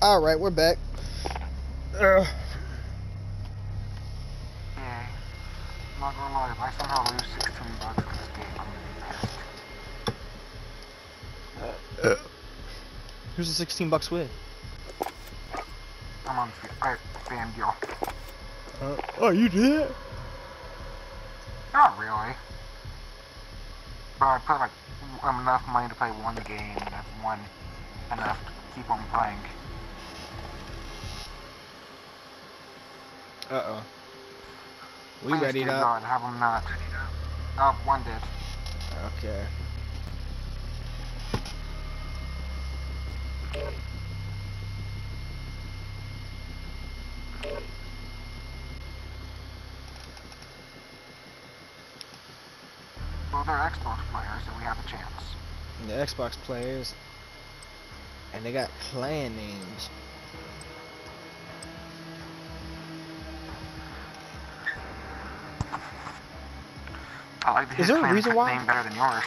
All right, we're back. Uh, Yeah. Not gonna lie, if I somehow lose 16 bucks in this game, I'm gonna be pissed. here's the 16 bucks with. I'm on I, FanDuel. Uh, oh, you did? Not really. But I put like enough money to play one game, and that's one enough to keep on playing. Uh oh. We Please, ready up? God, have them not. Oh, one dead. Okay. Well, they're Xbox players, so we have a chance. And the Xbox players, and they got clan names. I like the Is there a reason why? name better than yours.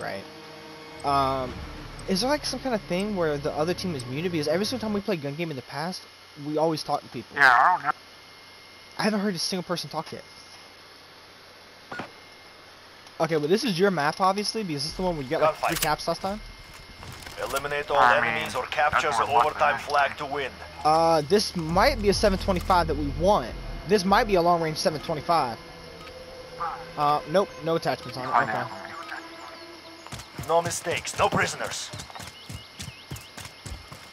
Right. Um, is there like some kind of thing where the other team is muted? Because every single time we play gun game in the past, we always talk to people. Yeah, I don't know. I haven't heard a single person talk yet. Okay, well this is your map obviously because this is the one where you got like three caps last time. Eliminate all I mean, enemies or capture the more luck than overtime flag to win. Uh, this might be a 725 that we want. This might be a long range 725. Uh, nope, no attachments on it. Okay. out for me. No mistakes, no prisoners.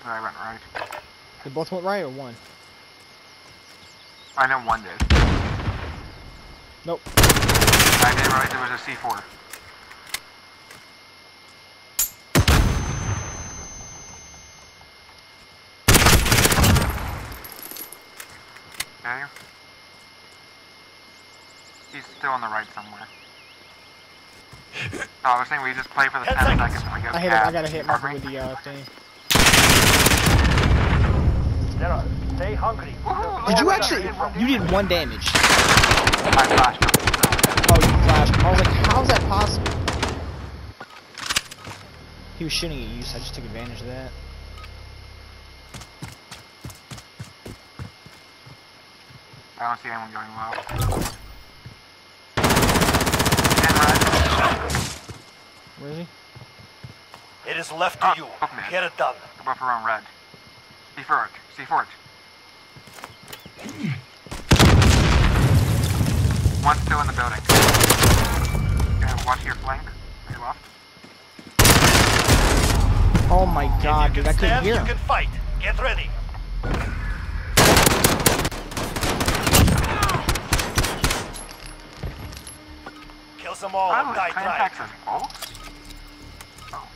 I went right. They both went right or one? I know one did. Nope. I did right, there was a C4. Okay. He's still on the right somewhere. Oh, I was saying we just play for the 10 Ten seconds seconds. and we get I hit. I got a hit marker Pardon with me? the uh, thing. Sarah, stay hungry. Did you actually? You did one damage. I flashed him. Oh, you flashed. I was like, how's that possible? He was shooting at you, so I just took advantage of that. I don't see anyone going low. And red. Where is he? It is left to Ah, you. fuck. Get it done. Above around red. C for it. C for it. One's still in the building. Okay, watch your flank. Your left. Oh my god, if dude, I couldn't stand, hear you can fight. Get ready. Kills them all Oh, and die clan trying. tax as bolts? Oh.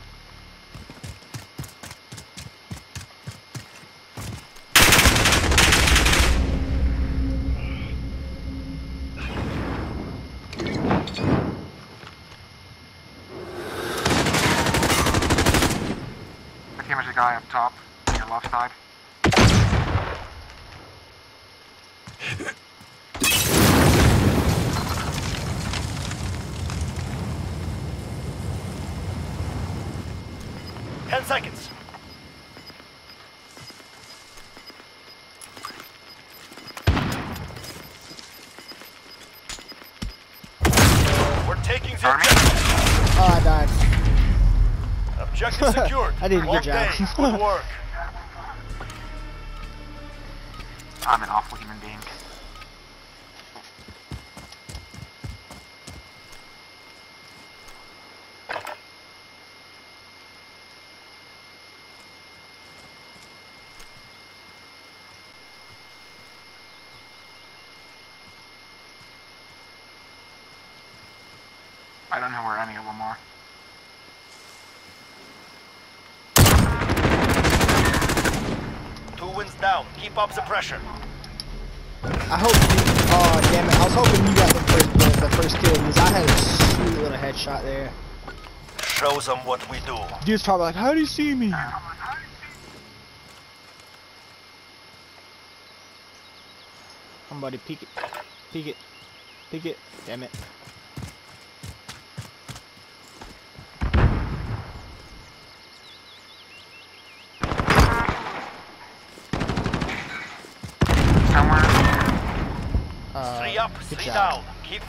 The team is the guy up top, on your left side. Ten seconds. We're taking the Army? objective. Oh, I died. Objective secured. I did a good job. Good work. I'm an awful human being. I don't know where any of them are. Two wins down. Keep up the pressure. I hope you. Oh, damn it. I was hoping you got the first, the, the first kill because I had a sweet little headshot there. Show them what we do. Dude's probably like, how do you see me? Somebody peek it. Peek it. Peek it. Damn it. Uh, Three up, good three job. down. Keep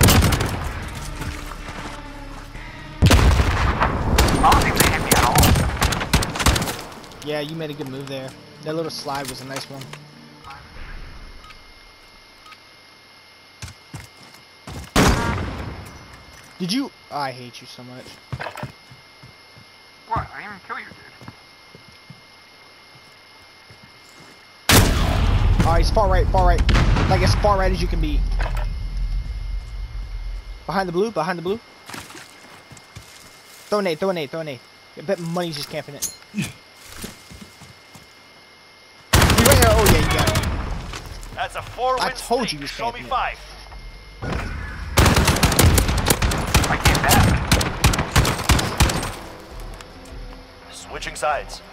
I don't think they hit me at all. Yeah, you made a good move there. That little slide was a nice one. Did you? Oh, I hate you so much. What? I didn't even kill you, dude. Alright, he's far right, far right. Like as far right as you can be. Behind the blue, behind the blue. Throw a nade, throw a nade, throw a nade. I bet money's just camping it. You right there? Oh yeah, you got it. That's a four-win I told you streak. he was Show me camping it. five. I came back. Switching sides.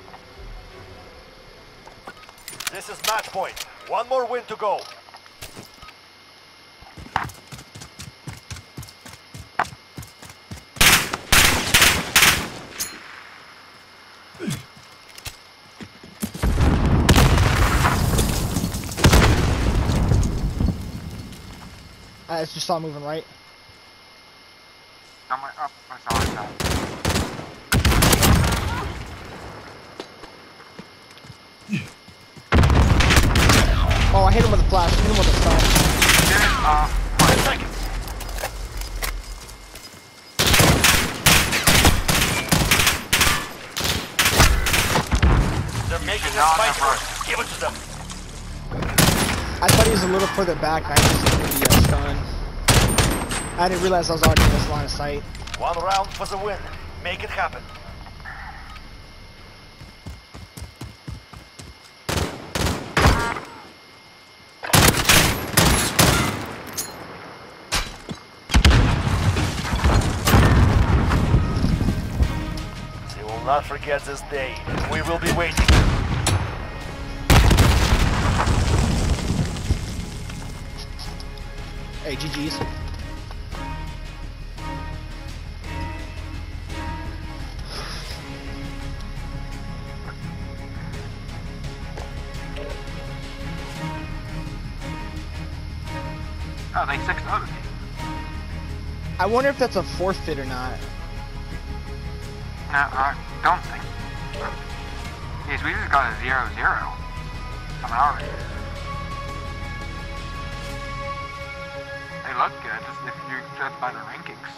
This is match point. One more win to go. I just saw him moving right. I'm like, up. I saw it. now. Oh, I hit him with a flash. Hit him with a stun. Dude, uh, Ten seconds. They're making us not fight for it. Give it to them. I thought he was a little further back. I just the uh, stun. I didn't realize I was already in this line of sight. One round for the win. Make it happen. Not forget this day. We will be waiting. Hey, GG's. oh, they six other. I wonder if that's a forfeit or not. No, I don't think. Yes, we just got a zero zero. on our end. Look good if you judge by the rankings.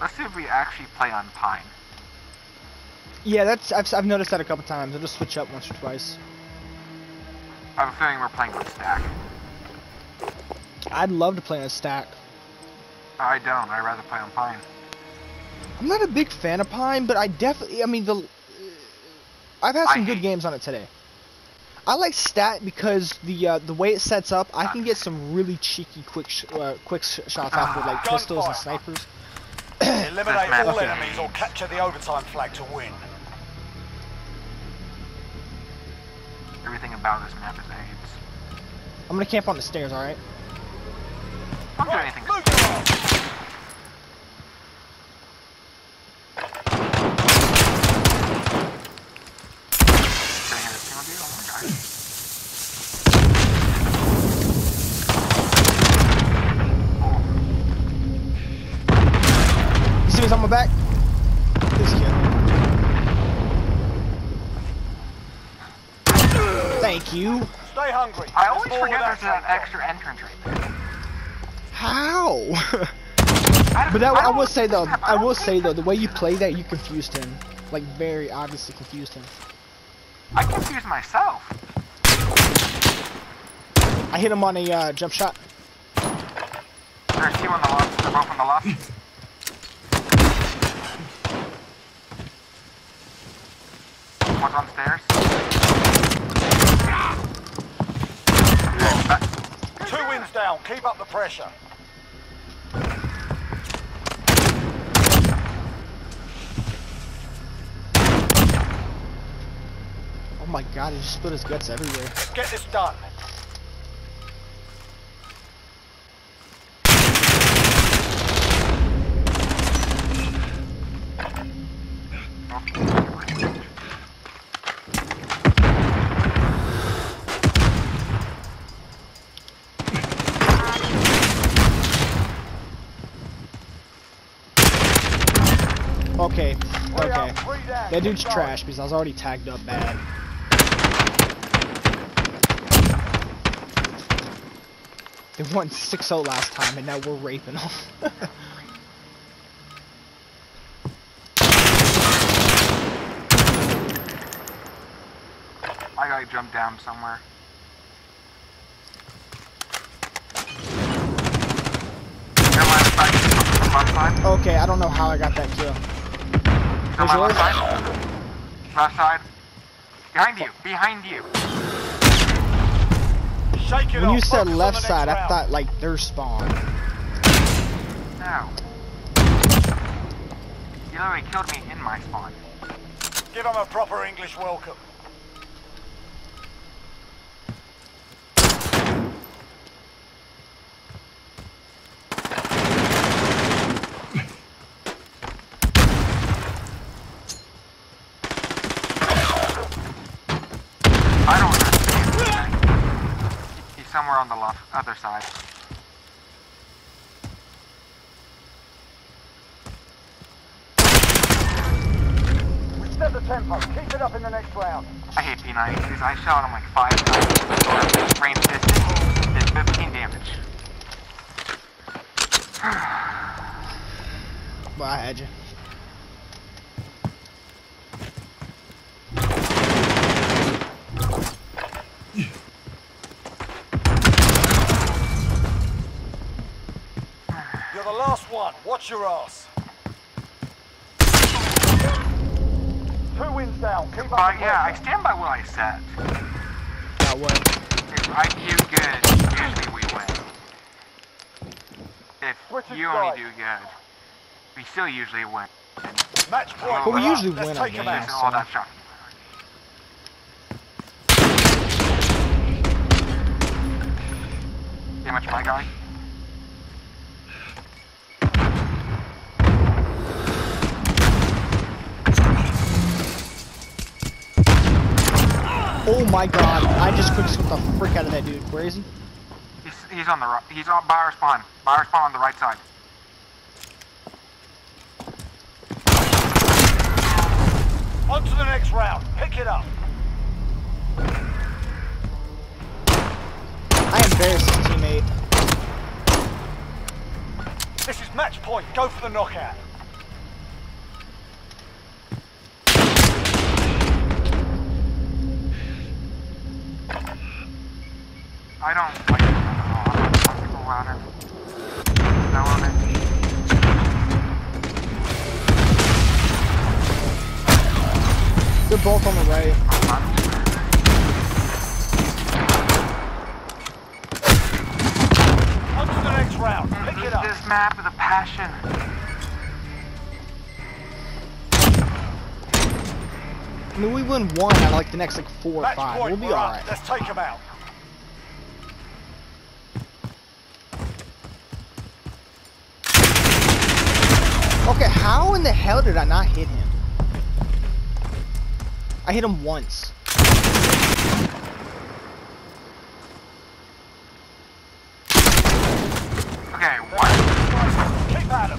Let's see if we actually play on Pine. Yeah, that's I've, I've noticed that a couple times. I'll just switch up once or twice. I have a feeling we're playing on Stack. I'd love to play on a stack. I don't. I'd rather play on Pine. I'm not a big fan of Pine, but I definitely. I mean, the. I've had I some good games on it today. I like Stack because the uh, the way it sets up, I can get some really cheeky quick sh- uh, quick sh- shots off with like pistols and snipers. Eliminate all Okay. enemies or capture the overtime flag to win. Everything about this map is AIDS. I'm gonna camp on the stairs, all right? Don't do anything. move your arms. Gonna hit a single dude? Oh my god. You see on my back? This kid. Thank you. Stay hungry. I always forget there's an extra entrance right there. How? But that, I, don't- will say though, I don't will say though, the way you play that, you confused him. Like very obviously confused him. I confuse myself. I hit him on a uh, jump shot. There's two on the left. They're both on the left. One's on stairs. That- Two wins down. Keep up the pressure. Oh my god, he just split his guts everywhere. Get this done. Okay, We okay. are three down. That dude's trash because I was already tagged up bad. They won 6-0 last time and now we're raping them. I gotta jump down somewhere. Am I left side? Left side? okay, I don't know how I got that kill. Am Where's left side? Left side. Behind you. Behind you. Shake it When you said left the next side, I thought like their spawn. No. You literally killed me in my spawn. Give him a proper English welcome. I don't understand. He's somewhere on the left, other side. We set the tempo. Keep it up in the next round. I hate P90s. I shot him like five times. Range distance did 15 damage. Well, I had you. You're the last one. Watch your ass. Two wins down. Keep up uh, But yeah, I stand by what I said. That what? If I do good, usually we win. If Switch you only side. do good, we still usually win. Match point. But we uh, usually Let's win our take 'em games. out. All so- that shot. Damage my guy. My god, I just quick scooped the frick out of that dude. Where is he? He's, he's on the right. He's on by our spawn. By our spawn on the right side. On to the next round. Pick it up. I embarrassed his teammate. This is match point. Go for the knockout. I don't like it at all. I'm not comfortable louder. No on it. They're both on the right. On to the next round. Pick Use it up. this map with a passion. I mean, we win one out of like the next like four or Match five. point. We'll be alright. Let's take them out. Okay, how in the hell did I not hit him? I hit him once. Okay, what? Keep at 'em.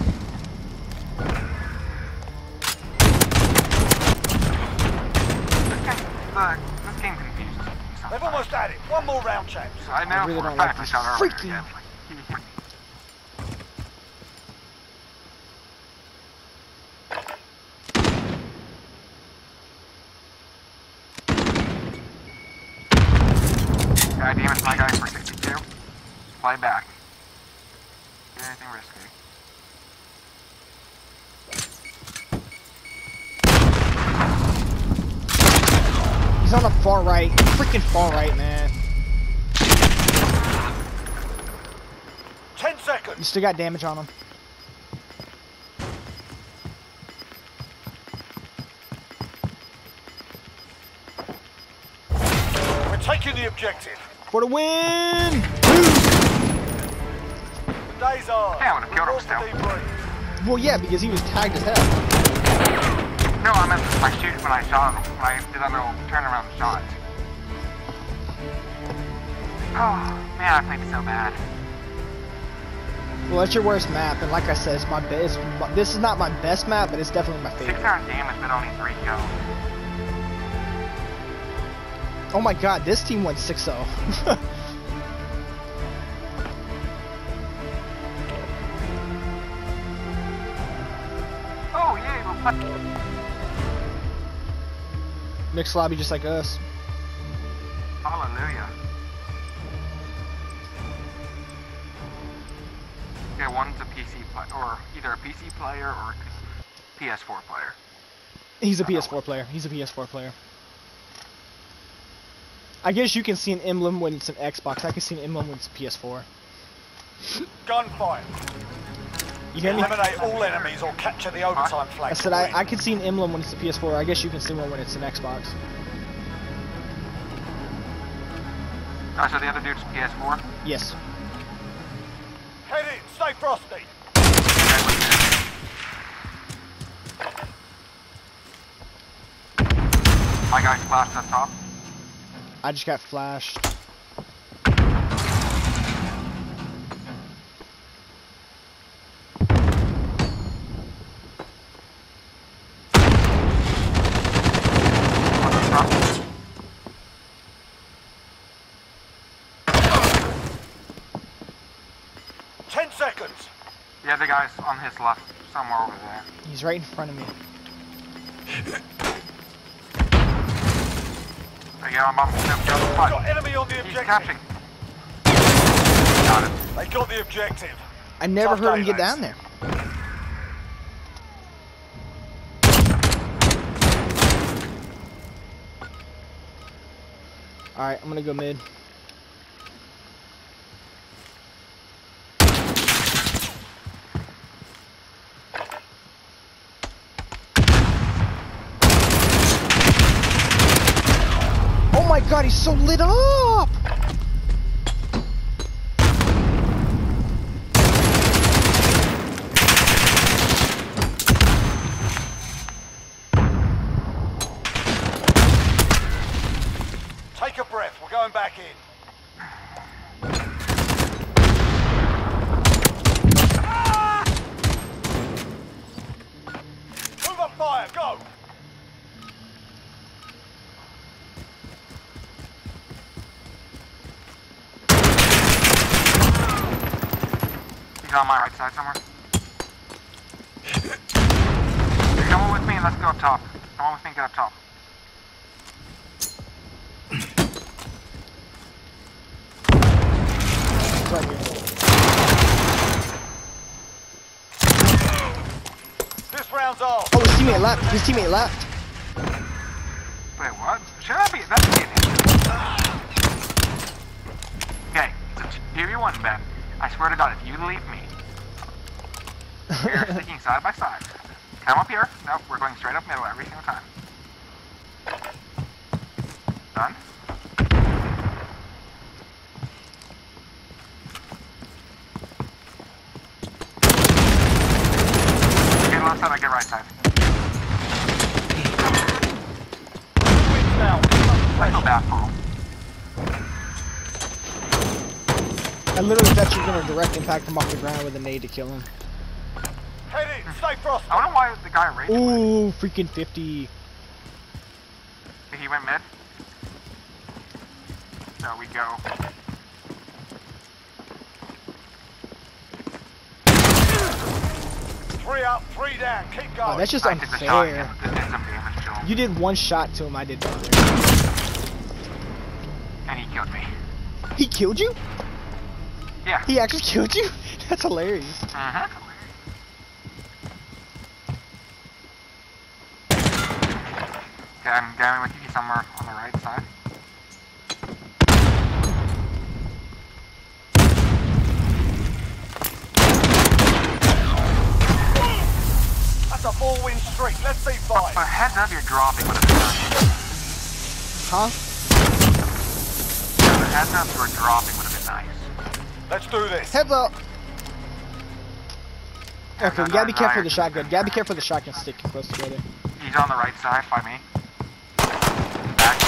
This game, look, this game confuses me. They've almost had it. One more round, champs. I know I really for a don't like fact I this shot earlier. freaking- Yeah, like, I damaged my guy for 62. Fly back. Do anything risky. He's on the far right. Freaking far right, man. Ten seconds. You still got damage on him. We're taking the objective. For the win! The day's ours. Yeah, I would've We killed him still. Well, yeah, because he was tagged as hell. No, I meant my shoot when I shot him. When I did that little turnaround shot. Oh, man, I played so bad. Well, it's your worst map, and like I said, it's my best. This is not my best map, but it's definitely my Six favorite. damage, but only three kills. Oh my god, this team went 6-0. Oh, play. Mixed lobby just like us. Hallelujah. Yeah, one's a PC player, or either a PC player or a PS4 player. He's a PS4 player. He's a PS4 player. I guess you can see an emblem when it's an Xbox. I can see an emblem when it's a PS4. Gunfire. You hear me? Eliminate all enemies or capture the overtime flag. I said I, I can see an emblem when it's a PS4. I guess you can see one when it's an Xbox. Oh, so the other dude's PS4? Yes. Head in. Stay frosty. My guy splashed up top. I just got flashed. On the front. Ten seconds. The other guy's on his left, somewhere over there. He's right in front of me. I get on bump. No, no, Got enemy on the He's objective. catching. Got it. They got the objective. I never Tough heard him get lads. down there. Alright, I'm gonna go mid. Oh my god, he's so lit up! Take a breath. We're going back in. Ah! Move up fire. Go. He's on my right side somewhere. Come on with me and let's go up top. Come on with me and get up top. It's right here. This round's off. Oh, his teammate left. His teammate left. Wait, what? Should that be? That's be an Okay, here you one, Ben. I swear to God, if you leave me, we're sticking side by side. Come up here. Nope, we're going straight up middle every single time. Done? Get left side, I get right side. I feel bad for him. I literally bet you're gonna direct impact him off the ground with a nade to kill him. Head in. Stay frosty. I wonder why the guy raged. Ooh, freaking 50. He went mid. There we go. Three up. Three down. Keep going. Oh, that's just I did the shot unfair. did some damage to him. You did one shot to him, I did the other. And he killed me. He killed you? Yeah. He actually killed you? That's hilarious. Uh-huh. Okay, I'm with you somewhere on the right side. That's a four-win streak. Let's see But five. heads up, you're dropping with a nice. Huh? The heads up, you're dropping would have been nice. Let's do this. Heads up. Okay, no, we gotta be careful I- with the shotgun. Gotta be careful with the shotgun stick close together. He's on the right side by me. Back.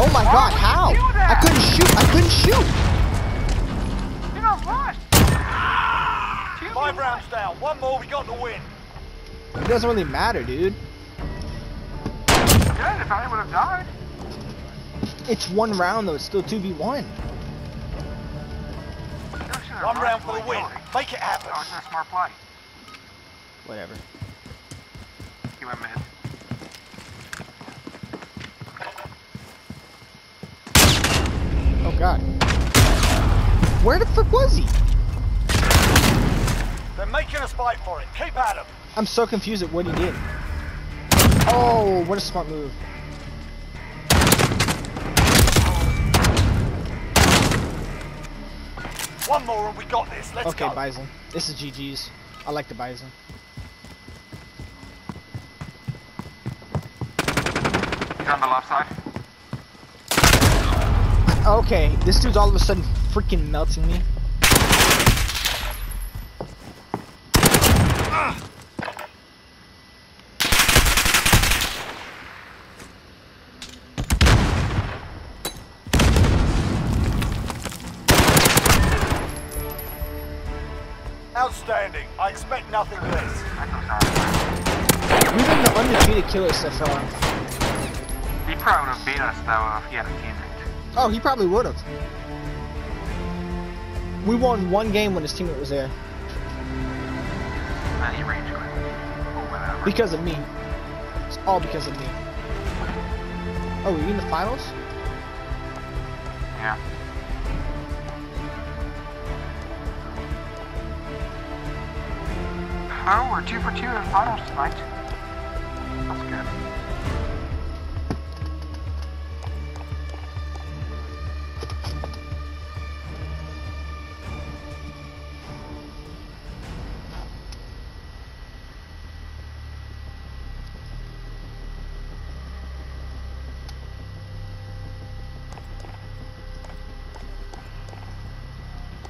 Oh my Why god, how? I couldn't shoot. I couldn't shoot. You know what? Two Five rounds down. One more, we got the win. It doesn't really matter, dude. Good, if I would have died. It's one round though. It's still two v one. You should've One round for the win. Make it happen. Oh, that was a smart play. Whatever. He went mid. Oh god. Where the frick was he? They're making us fight for it. Keep at him. I'm so confused at what he did. Oh, what a smart move. One more and we got this. Let's okay, go. Okay, Bizon. This is GG's. I like the Bizon. He's on the left side. Okay, this dude's all of a sudden freaking melting me. Outstanding. I expect nothing less. That goes hard. We've been the undefeated killer so far. He probably would have beat us though if he had a teammate. Oh, he probably would have. We won one game when his teammate was there And he rage quit. Or oh, whatever. because of me. It's all because of me. Oh, were you in the finals? yeah. Oh, we're two for two in finals tonight.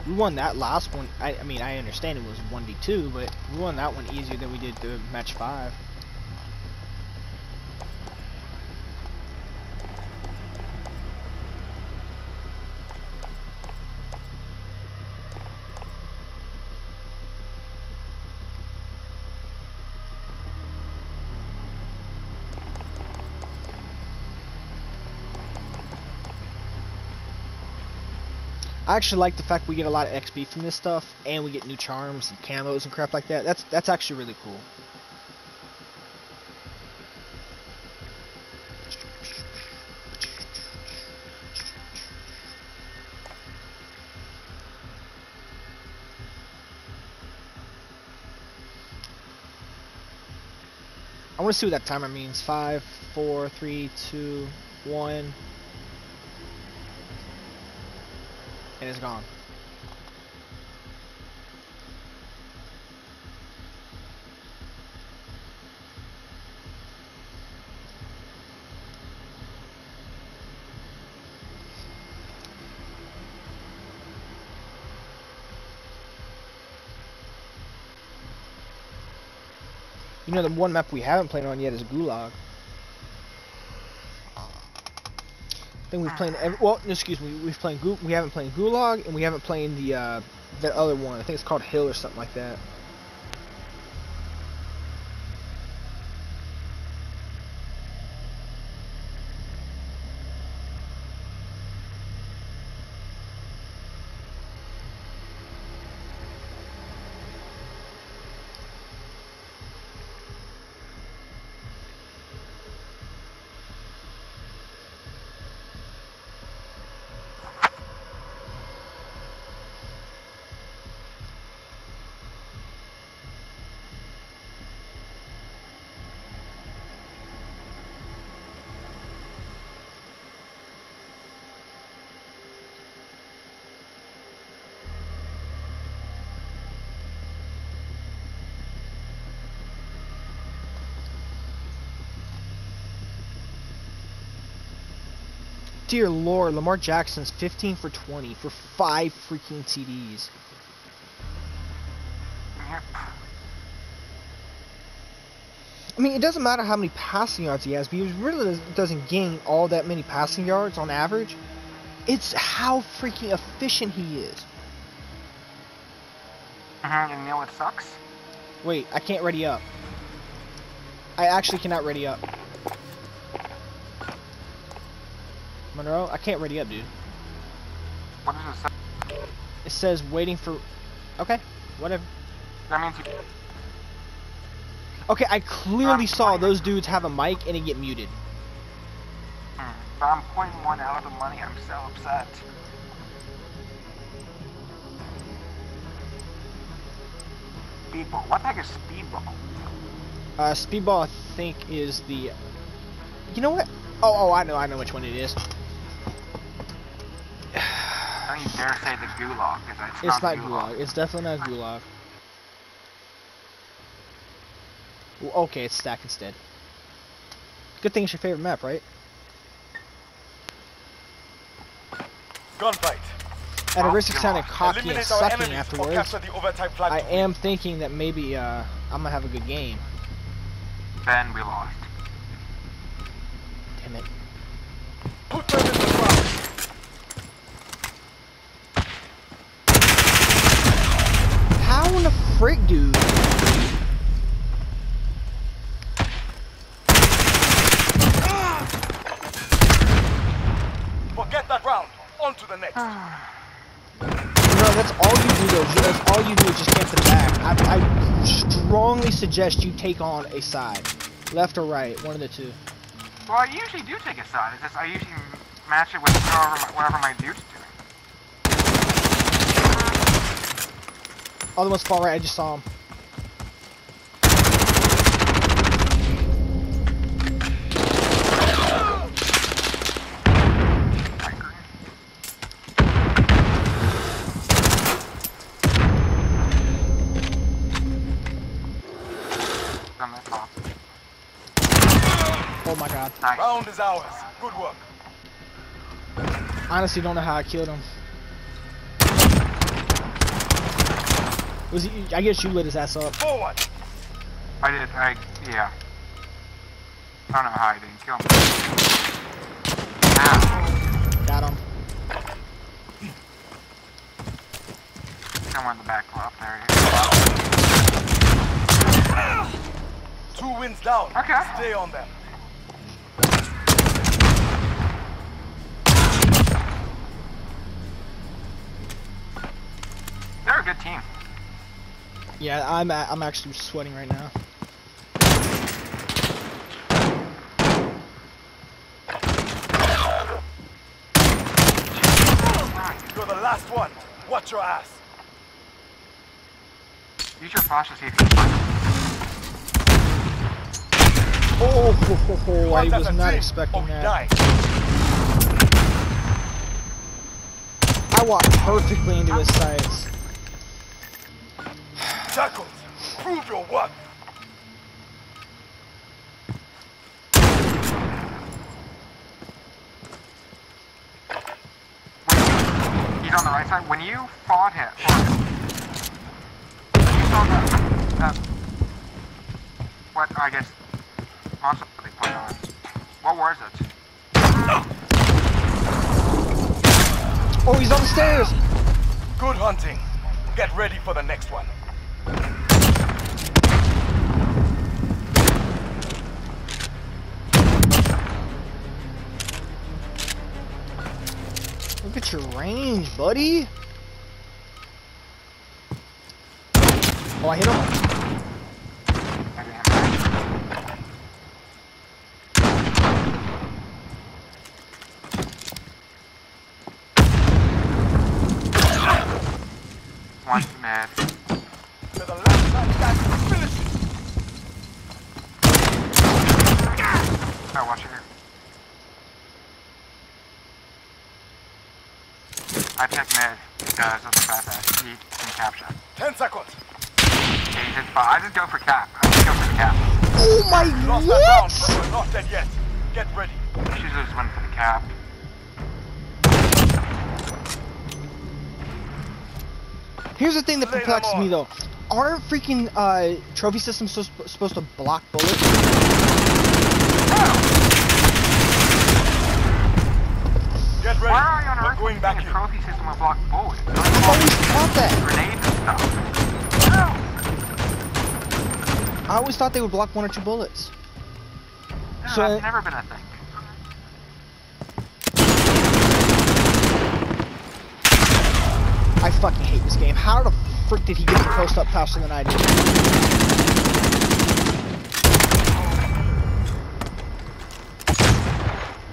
We won that last one. I, I mean, I understand it was 1v2, but we won that one easier than we did the match 5. Actually like the fact we get a lot of XP from this stuff, and we get new charms and camos and crap like that. That's that's actually really cool. I want to see what that timer means. Five, four, three, two, one. And it's gone. You know, the one map we haven't played on yet is Gulag. I think we've played every, well, no, excuse me, we've played we haven't played Gulag and we haven't played the uh, that other one. I think it's called Hill or something like that. Dear Lord, Lamar Jackson's 15 for 20 for five freaking TDs. I mean, it doesn't matter how many passing yards he has, but he really does- doesn't gain all that many passing yards on average. It's how freaking efficient he is. And you know what sucks? Wait, I can't ready up. I actually cannot ready up. Monroe, I can't ready up, dude. What does it say? It says waiting for. Okay, whatever. That means you. Okay, I clearly saw those dudes have a mic and it get muted. Hmm. But I'm pointing point one out of the money. I'm so upset. Speedball. What the heck is speedball? Uh, Speedball, I think, is the. You know what? Oh, oh, I know, I know which one it is. Don't you dare say the gulag, because it's, It's not gulag. Gulag. It's definitely not Gulag. Well, okay, it's Stack instead. Good thing it's your favorite map, right? Gunfight. At a risk of sounding God. cocky and Eliminate our sucking afterwards, capture the overtime flag. I am thinking that maybe uh, I'm gonna have a good game. Then we lost. Damn it. Put them in the ground. How frick, dude? Forget that round. On to the next. Ah. No, that's all you do though. That's all you do is just camp the back. I, I strongly suggest you take on a side. Left or right, one of the two. Well, I usually do take a side. It's just I usually match it with whatever my, whatever my dude's Oh, the one's far right, I just saw him. Tiger. On the top. Oh my god. Nice. Round is ours. Good work. Honestly, don't know how I killed him. Was he? I guess you lit his ass up. Forward. I did. I yeah. I don't know how I didn't kill him. Ah, Got him. someone in the back left there. Two wins down. Okay. Stay on them. They're a good team. Yeah, I'm. a- I'm actually sweating right now. You're the last one. Watch your ass. Use your flash to see if you can find them. Oh, ho, ho, ho, I was not team, expecting we that. die. I walked perfectly into his sights. Prove your worth. He's on the right side. When you fought him, or you saw that, that, what I guess, they put on. What was it? Oh, he's on the stairs. Good hunting. Get ready for the next one. At your range, buddy. Oh, I hit him. Maybe him. One mid. To the last man standing. Finish it. Oh, watch it here. I pick mid because of the fact that he can capture. Ten seconds. Okay, he just, I just go for cap. I just go for the cap. Oh my Lost that round, but we're not dead yet. Get ready. She's just went for the cap. Here's the thing that perplexes me though. aren't freaking uh, trophy systems so, supposed to block bullets? Get ready. Why are you on We're Earth going back a in. trophy system with block bullets? I've always thought that. Grenades and stuff. No, I always thought they would block one or two bullets. no So- that's never been a thing. I fucking hate this game. How the frick did he get the post up faster than I did?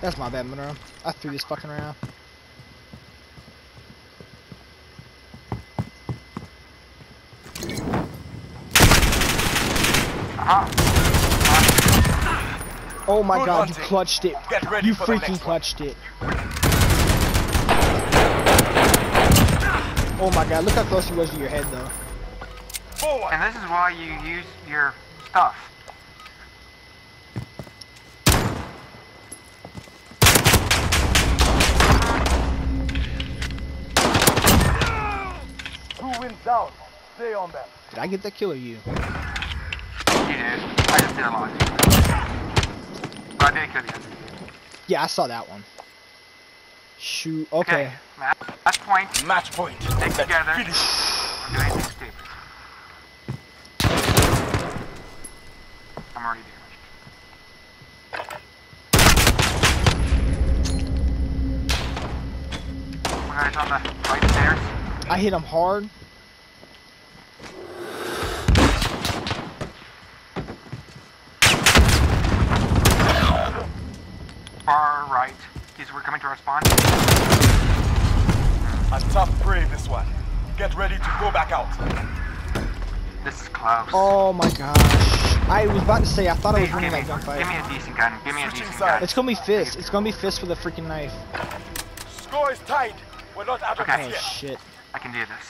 That's my bad, Monroe. I threw this fucking around. Uh-huh. Oh my Good god, you clutched it. Get ready You freaking next one. clutched it. Oh my god, look how close he was to your head though. And this is why you use your stuff. Down. Stay on them. Did I get that kill or you? You did. I just did a lot. But I did kill the other. Yeah, I saw that one. Shoot, okay. Match, match point. Match point. Stick Let's together. finish. Do anything stupid. I'm already damaged. One guy's on the right stairs. I hit him hard. Far right. He's we're coming to our spawn. A tough prey, this one. Get ready to go back out. This is close. Oh my gosh. I was about to say, I thought I was Please winning give that me, gunfight. give me a decent gun. Give me a Switching decent sides. gun. It's gonna be fist. It's gonna be fist with a freaking knife. Score is tied. We're not out of Okay. Oh this yet. shit. I can do this.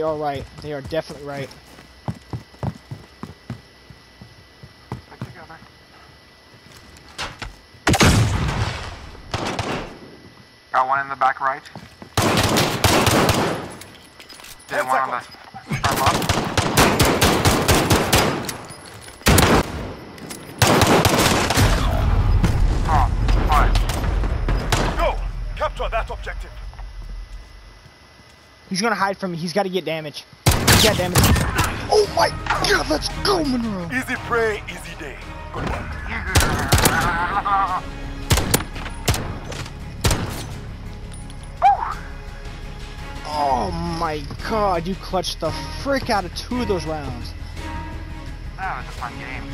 They are right. They are definitely right. Got one in the back right. Did one on the front left. Oh, fine. Go. Capture that objective. He's gonna hide from me. He's gotta get damage. He's got damage. Oh my god, let's go, Monroe. Easy prey, easy day. Good work. Oh my god, you clutched the frick out of two of those rounds. Ah, that was a fun game.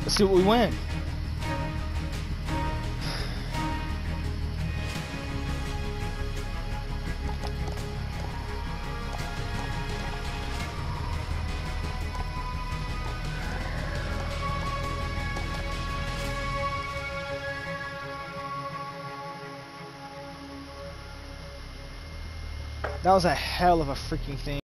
Let's see what we win. That was a hell of a freaking thing.